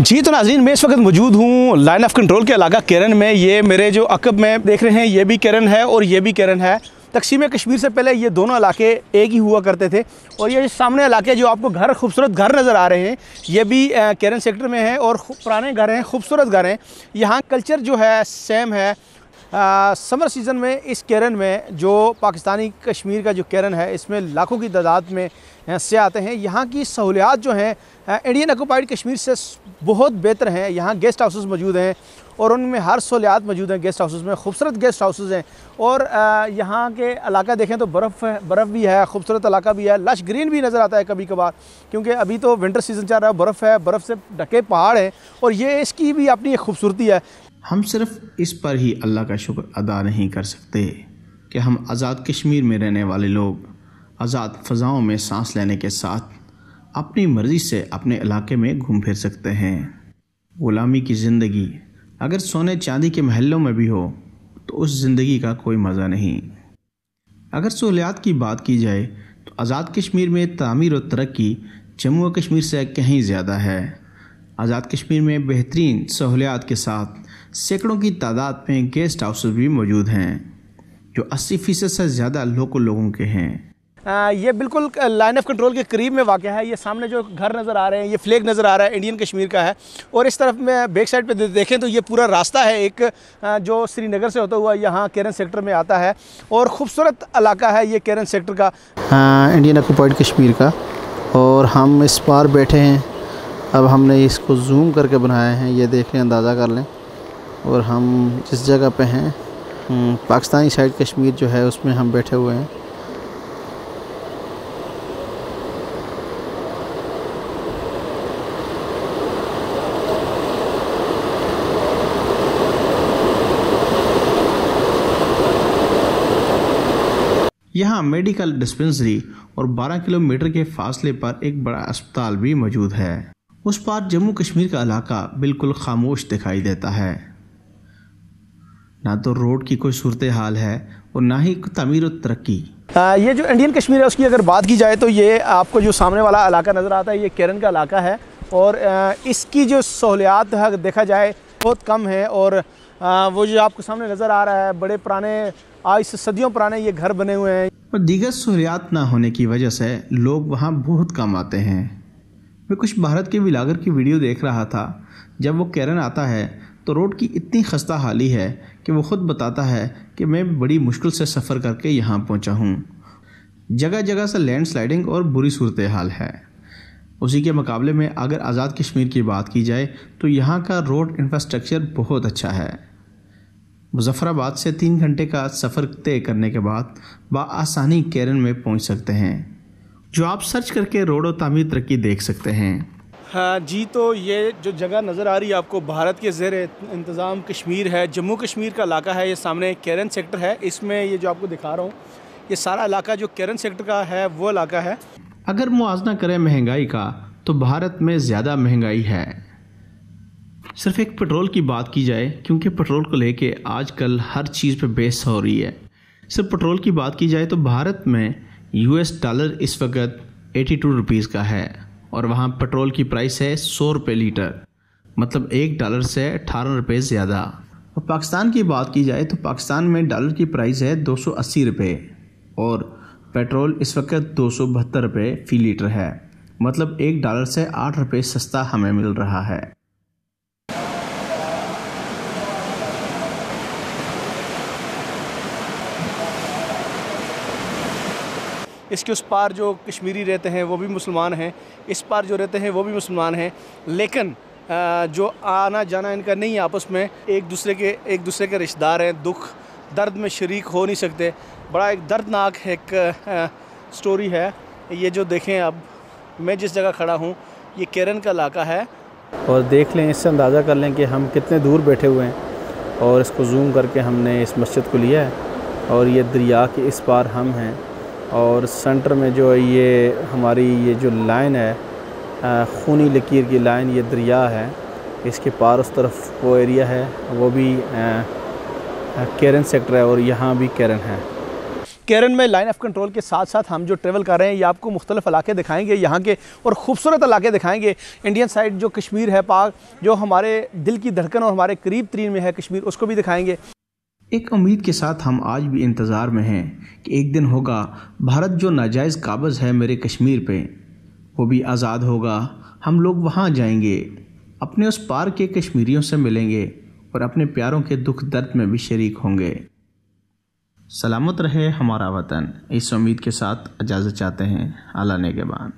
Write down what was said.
जी तो नाजीन मैं इस वक्त मौजूद हूँ लाइन ऑफ़ कंट्रोल के इलाका केरन में। ये मेरे जो अकब में देख रहे हैं, ये भी केरन है और ये भी केरन है। तकसीम कश्मीर से पहले ये दोनों इलाके एक ही हुआ करते थे और ये सामने इलाके जो आपको घर, खूबसूरत घर नज़र आ रहे हैं, ये भी केरन सेक्टर में है और पुराने घर हैं, खूबसूरत घर हैं। यहाँ कल्चर जो है सेम है। आ, समर सीज़न में इस केरन में जो पाकिस्तानी कश्मीर का जो केरन है इसमें लाखों की तादाद में से आते हैं। यहाँ की सहूलियात जो हैं इंडियन ऑक्यूपाइड कश्मीर से बहुत बेहतर हैं। यहाँ गेस्ट हाउसेस मौजूद हैं और उनमें हर सहूलियात मौजूद हैं गेस्ट हाउसेस में। खूबसूरत गेस्ट हाउसेस हैं और यहाँ के इलाका देखें तो बर्फ़ है बर्फ़ भी है खूबसूरत इलाका भी है। लश ग्रीन भी नज़र आता है कभी कभार क्योंकि अभी तो विंटर सीज़न चल रहा है बर्फ़ है बर्फ़ से ढके पहाड़ हैं और ये इसकी भी अपनी एक खूबसूरती है। हम सिर्फ़ इस पर ही अल्लाह का शुक्र अदा नहीं कर सकते कि हम आज़ाद कश्मीर में रहने वाले लोग, आज़ाद फ़ज़ाओं में सांस लेने के साथ अपनी मर्ज़ी से अपने इलाके में घूम फिर सकते हैं। ग़ुलामी की ज़िंदगी अगर सोने चांदी के महलों में भी हो तो उस ज़िंदगी का कोई मज़ा नहीं। अगर सहूलियात की बात की जाए तो आज़ाद कश्मीर में तमीर और तरक्की जम्मू कश्मीर से कहीं ज़्यादा है। आज़ाद कश्मीर में बेहतरीन सहूलियात के साथ सैकड़ों की तादाद में गेस्ट हाउस भी मौजूद हैं जो 80 फ़ीसद से ज़्यादा लोकल लोगों के हैं। आ, ये बिल्कुल लाइन ऑफ़ कंट्रोल के करीब में वाक़ है। ये सामने जो घर नज़र आ रहे हैं ये फ्लैग नज़र आ रहा है इंडियन कश्मीर का है। और इस तरफ़ में बैक साइड पे देखें तो ये पूरा रास्ता है। एक जो श्रीनगर से होता हुआ यहाँ केरन सेक्टर में आता है। और ख़ूबसूरत इलाका है ये केरन सेक्टर का। हाँ इंडियन ऑक्यूपाइड कश्मीर का। और हम इस पार बैठे हैं। अब हमने इसको जूम करके बनाए हैं। ये देख लें अंदाज़ा कर लें। और हम जिस जगह पे हैं पाकिस्तानी साइड कश्मीर जो है उसमें हम बैठे हुए हैं। यहाँ मेडिकल डिस्पेंसरी और 12 किलोमीटर के फासले पर एक बड़ा अस्पताल भी मौजूद है। उस पार जम्मू कश्मीर का इलाका बिल्कुल खामोश दिखाई देता है। ना तो रोड की कोई सूरत हाल है और ना ही तमीर और तरक्की। ये जो इंडियन कश्मीर है उसकी अगर बात की जाए तो ये आपको जो सामने वाला इलाका नज़र आता है ये केरन का इलाका है और इसकी जो सहूलियात है देखा जाए बहुत कम है और वो जो आपको सामने नज़र आ रहा है बड़े पुराने आज से सदियों पुराने ये घर बने हुए हैं। और दीगर सहूलियात ना होने की वजह से लोग वहाँ बहुत कम आते हैं। मैं कुछ भारत के विलागर की वीडियो देख रहा था। जब वो केरन आता है तो रोड की इतनी खस्ता हाली है कि वो ख़ुद बताता है कि मैं बड़ी मुश्किल से सफ़र करके यहाँ पहुँचा हूँ। जगह जगह से लैंड स्लाइडिंग और बुरी सूरत हाल है। उसी के मुकाबले में अगर आज़ाद कश्मीर की बात की जाए तो यहाँ का रोड इंफ्रास्ट्रक्चर बहुत अच्छा है। मुजफ्फराबाद से तीन घंटे का सफ़र तय करने के बाद बसानी केरन में पहुँच सकते हैं, जो आप सर्च करके रोड और तामीर तरक्की देख सकते हैं। हाँ जी तो ये जो जगह नज़र आ रही है आपको, भारत के ज़ेर इंतज़ाम कश्मीर है, जम्मू कश्मीर का इलाका है, ये सामने केरन सेक्टर है। इसमें ये जो आपको दिखा रहा हूँ, ये सारा इलाका जो केरन सेक्टर का है, वो इलाका है। अगर मुआजना करें महँगाई का तो भारत में ज़्यादा महँगाई है। सिर्फ़ एक पेट्रोल की बात की जाए, क्योंकि पेट्रोल को लेके आजकल हर चीज़ पे बेस हो रही है। सिर्फ़ पेट्रोल की बात की जाए तो भारत में यूएस डॉलर इस वक्त एटी टू रुपीज़ का है। और वहाँ पेट्रोल की प्राइस है सौ रुपये लीटर। मतलब एक डॉलर से अठारह रुपये ज़्यादा। और पाकिस्तान की बात की जाए तो पाकिस्तान में डॉलर की प्राइस है दो सौ अस्सी रुपये और पेट्रोल इस वक्त दो सौ बहत्तर रुपये फ़ी लीटर है। मतलब एक डॉलर से आठ रुपये सस्ता हमें मिल रहा है। इसके उस पार जो कश्मीरी रहते हैं, वो भी मुसलमान हैं। इस पार जो रहते हैं, वो भी मुसलमान हैं। लेकिन जो आना जाना इनका नहीं आपस में, एक दूसरे के, एक दूसरे के रिश्तेदार हैं, दुख, दर्द में शरीक हो नहीं सकते। बड़ा एक दर्दनाक एक स्टोरी है। ये जो देखें अब मैं जिस जगह खड़ा हूँ, ये केरन का इलाका है। और देख लें, इससे अंदाज़ा कर लें कि हम कितने दूर बैठे हुए हैं और इसको जूम करके हमने इस मस्जिद को लिया है। और ये दरिया के इस पार हम हैं। और सेंटर में जो है ये हमारी ये जो लाइन है खूनी लकीर की लाइन ये दरिया है। इसके पार उस तरफ़ वो एरिया है, वो भी केरन सेक्टर है और यहाँ भी केरन है। केरन में लाइन ऑफ़ कंट्रोल के साथ साथ हम जो ट्रेवल कर रहे हैं, ये आपको मुख्तलिफ़ इलाके दिखाएँगे यहाँ के और ख़ूबसूरत इलाके दिखाएँगे। इंडियन साइड जो कश्मीर है, पाक, जो हमारे दिल की धड़कन और हमारे करीब तरीन में है कश्मीर, उसको भी दिखाएँगे। एक उम्मीद के साथ हम आज भी इंतज़ार में हैं कि एक दिन होगा, भारत जो नाजायज़ काबज़ है मेरे कश्मीर पे, वो भी आज़ाद होगा। हम लोग वहाँ जाएँगे, अपने उस पार के कश्मीरियों से मिलेंगे और अपने प्यारों के दुख दर्द में भी शरीक होंगे। सलामत रहे हमारा वतन, इस उम्मीद के साथ इजाज़त चाहते हैं अला ने के बाद